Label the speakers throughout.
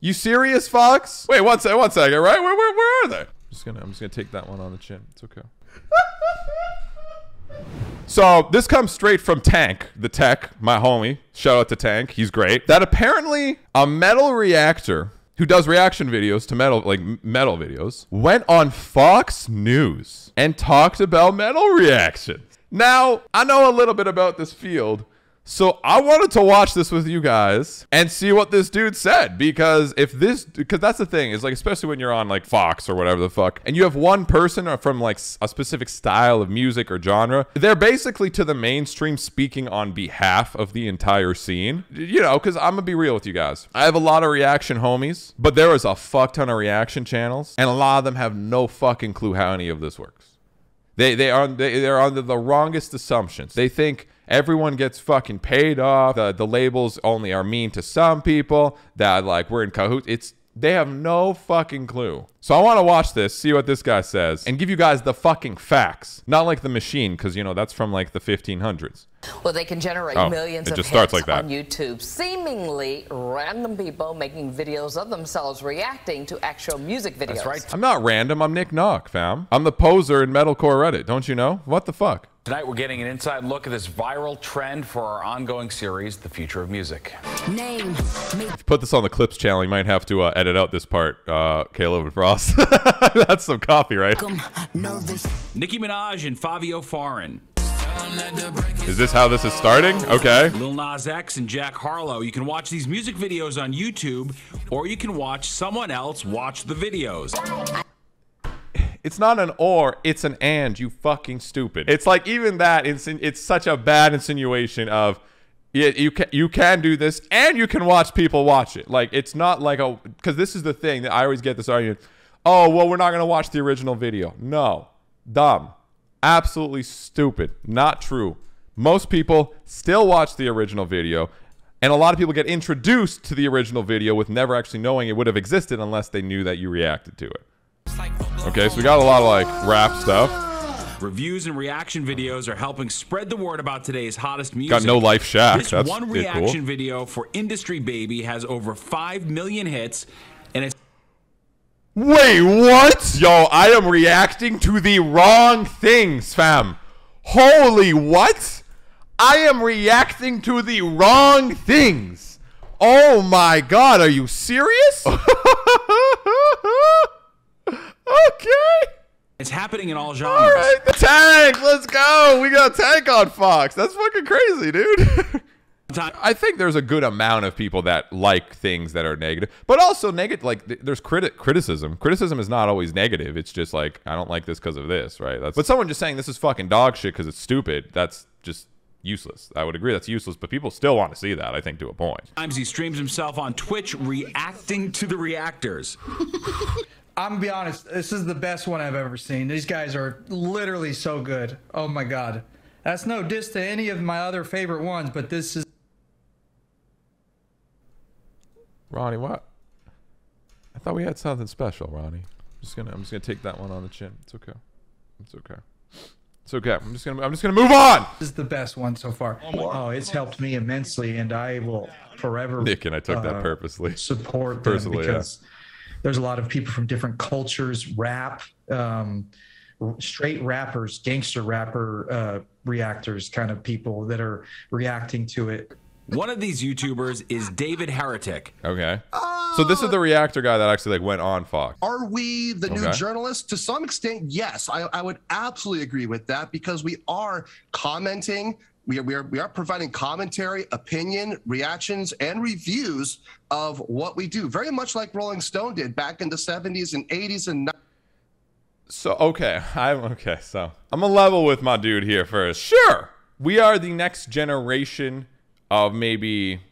Speaker 1: You serious, Fox? Wait, one second, one second, right? Where, where, where are they? I'm just gonna, I'm just gonna take that one on the chin. It's okay. So this comes straight from Tank, the tech, my homie. Shout out to Tank, he's great. That apparently a metal reactor who does reaction videos to metal, like metal videos, went on Fox News and talked about metal reactions. Now I know a little bit about this field. So I wanted to watch this with you guys and see what this dude said because if this because that's the thing is like especially when you're on like Fox or whatever the fuck and you have one person from like a specific style of music or genre they're basically to the mainstream speaking on behalf of the entire scene. You know because I'm gonna be real with you guys. I have a lot of reaction homies but there is a fuck ton of reaction channels and a lot of them have no fucking clue how any of this works. They they are they, they're under the wrongest assumptions. They think everyone gets fucking paid off. The, the labels only are mean to some people that like we're in cahoots. It's they have no fucking clue. So I want to watch this, see what this guy says, and give you guys the fucking facts. Not like the machine, because you know that's from like the 1500s.
Speaker 2: Well, they can generate
Speaker 1: Oh,
Speaker 2: millions
Speaker 1: it
Speaker 2: of
Speaker 1: just
Speaker 2: hits
Speaker 1: starts like that.
Speaker 2: on YouTube. Seemingly random people making videos of themselves reacting to actual music videos.
Speaker 3: That's right.
Speaker 1: I'm not random. I'm Nick Knock, fam. I'm the poser in Metalcore Reddit. Don't you know? What the fuck?
Speaker 3: Tonight, we're getting an inside look at this viral trend for our ongoing series, The Future of Music.
Speaker 4: Name.
Speaker 1: Put this on the clips channel. You might have to uh, edit out this part, uh, Caleb and Phrost. That's some copyright.
Speaker 4: Nervous.
Speaker 5: Nicki Minaj and Fivio Foreign.
Speaker 1: Is this how this is starting? Okay.
Speaker 5: Lil Nas X and Jack Harlow. You can watch these music videos on YouTube, or you can watch someone else watch the videos.
Speaker 1: It's not an or, it's an and, you fucking stupid. It's like even that, it's, it's such a bad insinuation of, yeah, you can, you can do this and you can watch people watch it. Like, it's not like a, because this is the thing that I always get this argument. Oh, well, we're not going to watch the original video. No. Dumb. Absolutely stupid. Not true. Most people still watch the original video. And a lot of people get introduced to the original video with never actually knowing it would have existed unless they knew that you reacted to it. Okay, so we got a lot of like rap stuff.
Speaker 5: Reviews and reaction videos are helping spread the word about today's hottest music.
Speaker 1: Got No Life Shaq.
Speaker 5: This
Speaker 1: That's
Speaker 5: one reaction
Speaker 1: cool.
Speaker 5: video for Industry Baby has over 5 million hits, and it's
Speaker 1: Wait, what? Yo, I am reacting to the wrong things, fam. Holy what? I am reacting to the wrong things. Oh my god, are you serious? okay.
Speaker 5: it's happening in all genres.
Speaker 1: All right, the tank. Let's go. We got tank on Fox. That's fucking crazy, dude. I think there's a good amount of people that like things that are negative, but also negative. Like th- there's criti- criticism. Criticism is not always negative. It's just like I don't like this because of this, right? That's but someone just saying this is fucking dog shit because it's stupid. That's just useless. I would agree that's useless, but people still want to see that. I think to a point.
Speaker 5: Times he streams himself on Twitch reacting to the reactors.
Speaker 6: I'm gonna be honest. This is the best one I've ever seen. These guys are literally so good. Oh my god, that's no diss to any of my other favorite ones, but this is
Speaker 1: Ronnie, what? I thought we had something special, Ronnie. I'm just gonna I'm just gonna take that one on the chin. It's okay. It's okay. It's okay. I'm just gonna I'm just gonna move on.
Speaker 6: this is the best one so far. Oh, it's helped me immensely, and I will forever.
Speaker 1: Nick and I took that
Speaker 6: uh,
Speaker 1: purposely.
Speaker 6: support them
Speaker 1: Personally, yeah.
Speaker 6: Because there's a lot of people from different cultures, rap, um, straight rappers, gangster rapper uh, reactors, kind of people that are reacting to it.
Speaker 5: One of these YouTubers is David Heretic.
Speaker 1: Okay. So this is the reactor guy that actually like went on Fox.
Speaker 7: Are we the new
Speaker 1: Okay.
Speaker 7: journalists? To some extent, yes. I, I would absolutely agree with that because we are commenting. We are, we, are, we are providing commentary, opinion, reactions, and reviews of what we do. Very much like Rolling Stone did back in the 70s and 80s and 90s.
Speaker 1: So okay, I'm okay. So I'm a level with my dude here first. Sure, we are the next generation of maybe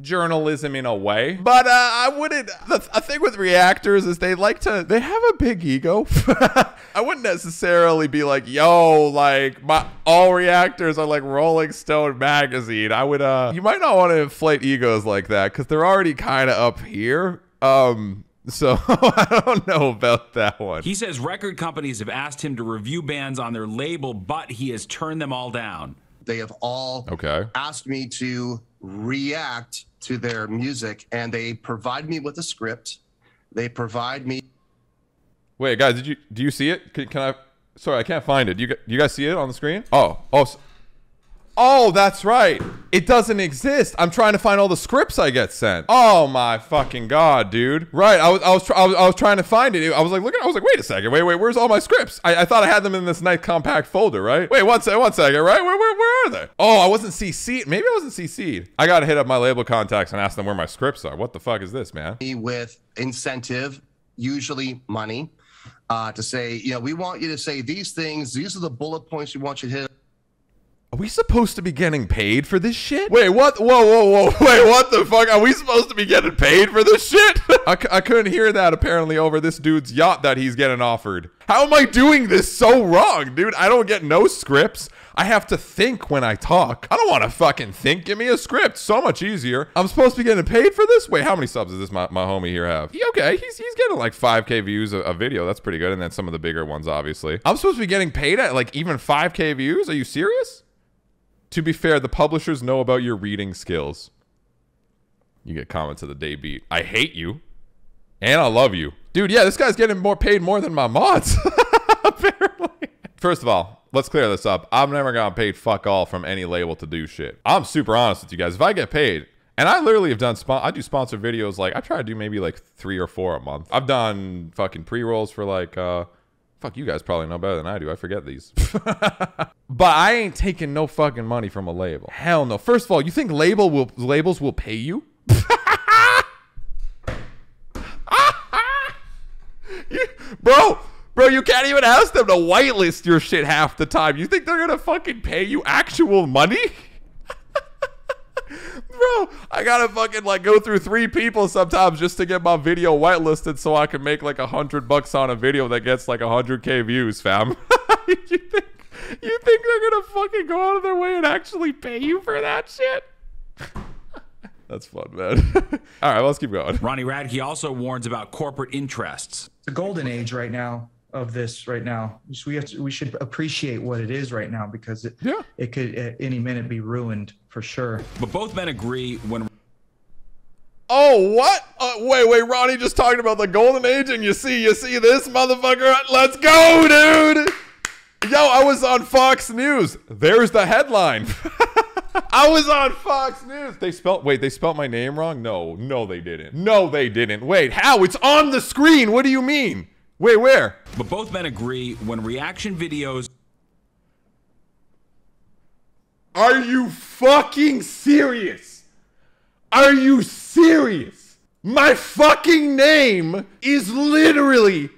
Speaker 1: journalism in a way, but uh, I wouldn't. The th- thing with reactors is they like to. They have a big ego. I wouldn't necessarily be like, yo, like my all reactors are like Rolling Stone magazine. I would. uh You might not want to inflate egos like that because they're already kind of up here. Um. So I don't know about that one.
Speaker 5: He says record companies have asked him to review bands on their label, but he has turned them all down.
Speaker 7: They have all
Speaker 1: Okay.
Speaker 7: asked me to react to their music, and they provide me with a script. They provide me
Speaker 1: Wait, guys, did you do you see it? Can, can I? Sorry, I can't find it. You gu- you guys see it on the screen? Oh, oh, oh, that's right. It doesn't exist. I'm trying to find all the scripts I get sent. Oh my fucking god, dude. Right, I was I was I was, I was trying to find it. I was like, look, at I was like, wait a second, wait, wait, where's all my scripts? I, I thought I had them in this nice compact folder, right? Wait, one second, one second, right? Where where where are they? Oh, I wasn't CC'd. Maybe I wasn't CC'd. I gotta hit up my label contacts and ask them where my scripts are. What the fuck is this, man?
Speaker 7: with incentive, usually money, uh, to say, you know, we want you to say these things. These are the bullet points we want you to hit.
Speaker 1: Are we supposed to be getting paid for this shit? Wait, what? Whoa, whoa, whoa. Wait, what the fuck? Are we supposed to be getting paid for this shit? I, c- I couldn't hear that apparently over this dude's yacht that he's getting offered. How am I doing this so wrong, dude? I don't get no scripts. I have to think when I talk. I don't want to fucking think. Give me a script. So much easier. I'm supposed to be getting paid for this? Wait, how many subs does this my, my homie here have? He, okay, he's, he's getting like 5k views a, a video. That's pretty good. And then some of the bigger ones, obviously. I'm supposed to be getting paid at like even 5k views? Are you serious? To be fair, the publishers know about your reading skills. You get comments of the day beat. I hate you. And I love you. Dude, yeah, this guy's getting more paid more than my mods. Apparently. First of all, let's clear this up. I've never gotten paid fuck all from any label to do shit. I'm super honest with you guys. If I get paid, and I literally have done I do sponsor videos like I try to do maybe like three or four a month. I've done fucking pre-rolls for like uh fuck you guys probably know better than I do. I forget these. but I ain't taking no fucking money from a label. Hell no. First of all, you think label will labels will pay you? You- bro, bro, you can't even ask them to whitelist your shit half the time. You think they're gonna fucking pay you actual money? Bro, I gotta fucking like go through three people sometimes just to get my video whitelisted so I can make like a hundred bucks on a video that gets like a hundred K views, fam. you think you think they're gonna fucking go out of their way and actually pay you for that shit? That's fun, man. All right, let's keep going.
Speaker 5: Ronnie Radke also warns about corporate interests.
Speaker 6: the golden age right now of this right now. So we have to, we should appreciate what it is right now because it
Speaker 1: Yeah.
Speaker 6: it could at any minute be ruined for sure.
Speaker 5: But both men agree when
Speaker 1: Oh, what? Uh, wait, wait, Ronnie just talking about the golden age, and you see, you see this motherfucker? Let's go, dude! Yo, I was on Fox News. There's the headline. I was on Fox News. They spelt wait, they spelt my name wrong? No, no, they didn't. No, they didn't. Wait, how? It's on the screen. What do you mean? Wait, where?
Speaker 5: but both men agree when reaction videos
Speaker 1: Are you fucking serious? Are you serious? My fucking name is literally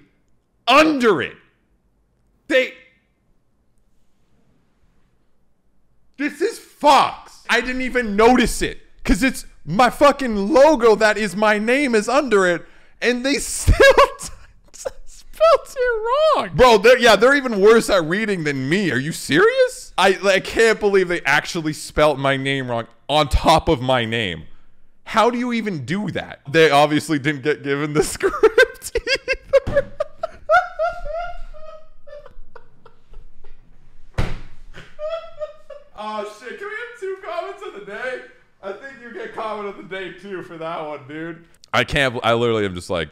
Speaker 1: under it. They. This is Fox. I didn't even notice it because it's my fucking logo that is my name is under it, and they still spelled it wrong, bro. They're, yeah, they're even worse at reading than me. Are you serious? I I can't believe they actually spelt my name wrong on top of my name. How do you even do that? They obviously didn't get given the script either. oh shit! Can we have two comments of the day? I think you get comment of the day too for that one, dude. I can't. I literally am just like,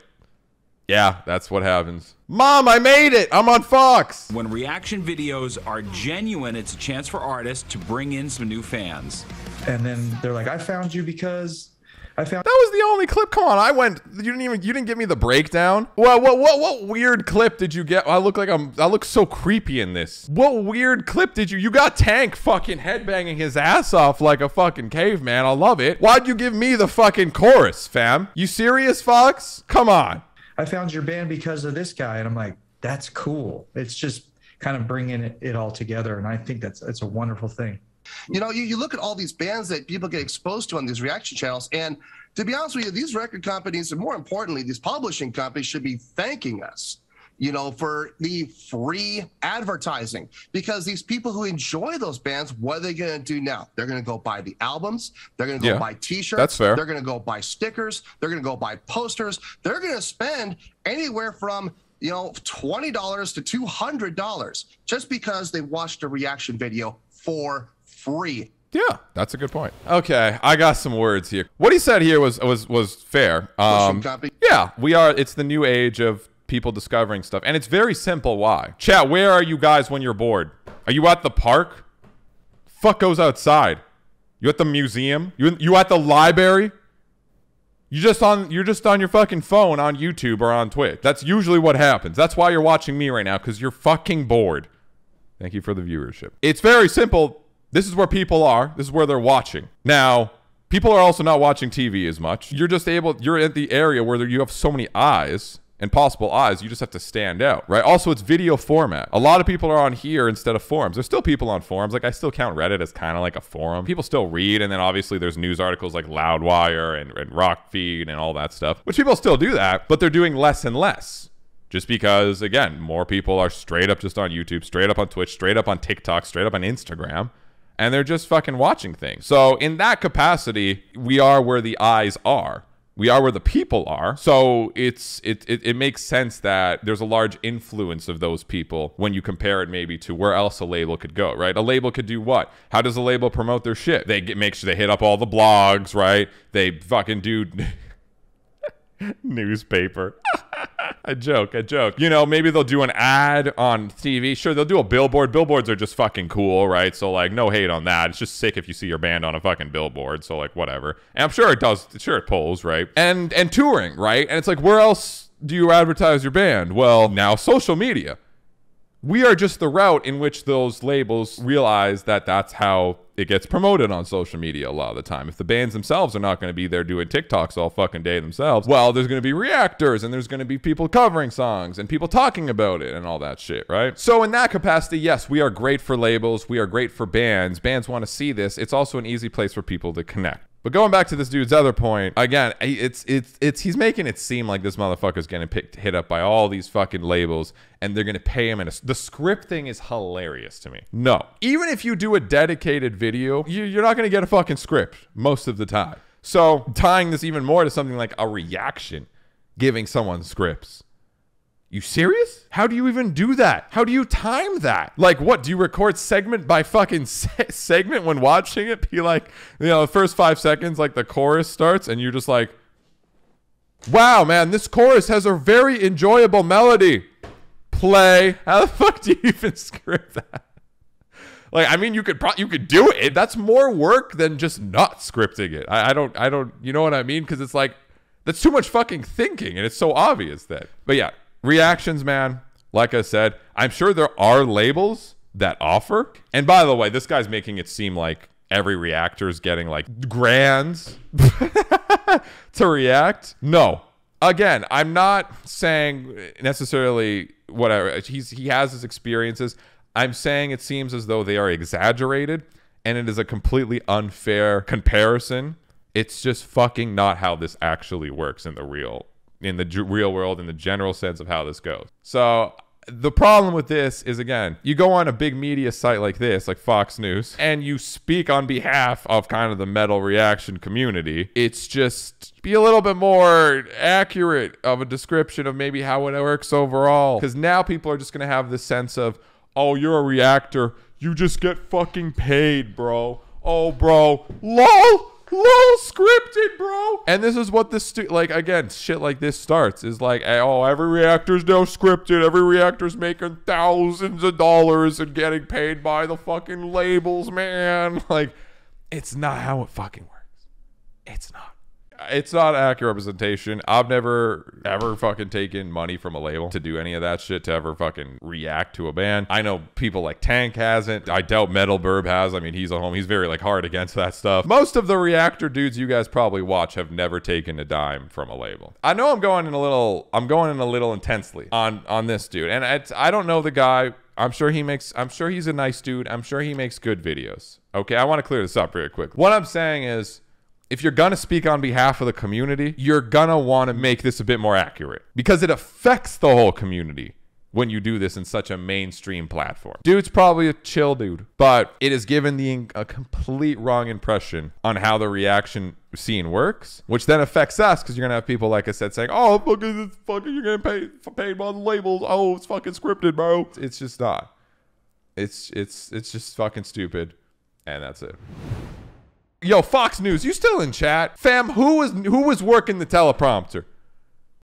Speaker 1: yeah, that's what happens. Mom, I made it. I'm on Fox.
Speaker 5: when reaction videos are genuine, it's a chance for artists to bring in some new fans.
Speaker 6: And then they're like, I found you because I found
Speaker 1: That was the only clip. Come on, I went. You didn't even. You didn't give me the breakdown. What? What? What? What weird clip did you get? I look like I'm. I look so creepy in this. What weird clip did you? You got Tank fucking headbanging his ass off like a fucking caveman. I love it. Why'd you give me the fucking chorus, fam? You serious, Fox? Come on.
Speaker 6: I found your band because of this guy. And I'm like, that's cool. It's just kind of bringing it, it all together. And I think that's, it's a wonderful thing.
Speaker 7: You know, you, you look at all these bands that people get exposed to on these reaction channels, and to be honest with you, these record companies, and more importantly, these publishing companies should be thanking us, you know, for the free advertising. Because these people who enjoy those bands, what are they going to do now? They're going to go buy the albums, they're going to go
Speaker 1: Yeah,
Speaker 7: buy t shirts,
Speaker 1: that's fair.
Speaker 7: they're going to go buy stickers, they're going to go buy posters, they're going to spend anywhere from you know, $20 to $200 just because they watched a reaction video for free.
Speaker 1: Yeah, that's a good point. Okay, I got some words here. What he said here was was was fair. Um, yeah, we are. It's the new age of people discovering stuff, and it's very simple. Why? Chat. Where are you guys when you're bored? Are you at the park? Fuck goes outside. You at the museum? You you at the library? You just on you're just on your fucking phone on YouTube or on Twitch. That's usually what happens. That's why you're watching me right now cuz you're fucking bored. Thank you for the viewership. It's very simple. This is where people are. This is where they're watching. Now, people are also not watching TV as much. You're just able you're at the area where you have so many eyes and possible eyes, you just have to stand out, right? Also, it's video format. A lot of people are on here instead of forums. There's still people on forums. Like I still count Reddit as kind of like a forum. People still read, and then obviously there's news articles like Loudwire and, and Rockfeed and all that stuff, which people still do that, but they're doing less and less. Just because, again, more people are straight up just on YouTube, straight up on Twitch, straight up on TikTok, straight up on Instagram, and they're just fucking watching things. So, in that capacity, we are where the eyes are we are where the people are. So it's it, it, it makes sense that there's a large influence of those people when you compare it maybe to where else a label could go right? A label could do what? How does a label promote their shit? They get make sure they hit up all the blogs right? They fucking do newspaper a joke, a joke. You know, maybe they'll do an ad on TV. Sure, they'll do a billboard. Billboards are just fucking cool, right? So like, no hate on that. It's just sick if you see your band on a fucking billboard. So like, whatever. And I'm sure it does. Sure, it pulls, right? And and touring, right? And it's like, where else do you advertise your band? Well, now social media we are just the route in which those labels realize that that's how it gets promoted on social media a lot of the time. If the bands themselves are not going to be there doing TikToks all fucking day themselves, well, there's going to be reactors and there's going to be people covering songs and people talking about it and all that shit, right? So, in that capacity, yes, we are great for labels. We are great for bands. Bands want to see this. It's also an easy place for people to connect. But going back to this dude's other point, again, it's it's it's he's making it seem like this motherfucker's getting picked hit up by all these fucking labels and they're gonna pay him. And the script thing is hilarious to me. No, even if you do a dedicated video, you, you're not gonna get a fucking script most of the time. So tying this even more to something like a reaction, giving someone scripts you serious? How do you even do that? How do you time that? Like, what? Do you record segment by fucking se- segment when watching it? Be like, you know, the first five seconds, like the chorus starts, and you're just like, wow, man, this chorus has a very enjoyable melody. Play. How the fuck do you even script that? Like, I mean, you could pro- you could do it. That's more work than just not scripting it. I, I don't, I don't, you know what I mean? Because it's like, that's too much fucking thinking, and it's so obvious that. But yeah, reactions, man. Like I said, I'm sure there are labels that offer. And by the way, this guy's making it seem like every reactor is getting like grands to react. No. Again, I'm not saying necessarily whatever. He's he has his experiences. I'm saying it seems as though they are exaggerated and it is a completely unfair comparison. It's just fucking not how this actually works in the real in the real world in the general sense of how this goes. So the problem with this is again, you go on a big media site like this, like Fox News, and you speak on behalf of kind of the metal reaction community. It's just be a little bit more accurate of a description of maybe how it works overall. Because now people are just going to have this sense of, oh, you're a reactor. You just get fucking paid, bro. Oh, bro. LOL lol scripted bro. And this is what this stu- like again shit like this starts. Is like eh, oh every reactor's now scripted. Every reactor's making thousands of dollars and getting paid by the fucking labels man. Like it's not how it fucking works. It's not it's not accurate representation. I've never ever fucking taken money from a label to do any of that shit to ever fucking react to a band. I know people like Tank hasn't. I doubt Metal Burb has. I mean, he's a home. He's very like hard against that stuff. Most of the reactor dudes you guys probably watch have never taken a dime from a label. I know I'm going in a little. I'm going in a little intensely on on this dude, and it's, I don't know the guy. I'm sure he makes. I'm sure he's a nice dude. I'm sure he makes good videos. Okay, I want to clear this up real quick. What I'm saying is if you're going to speak on behalf of the community, you're going to want to make this a bit more accurate because it affects the whole community when you do this in such a mainstream platform. Dude's probably a chill dude, but it has given the a complete wrong impression on how the reaction scene works, which then affects us because you're gonna have people like I said saying, "Oh, fucking, it's fucking, you're getting paid paid by the labels. Oh, it's fucking scripted, bro." It's just not. It's it's it's just fucking stupid And that's it. Yo, Fox News, you still in chat? Fam, who was who was working the teleprompter?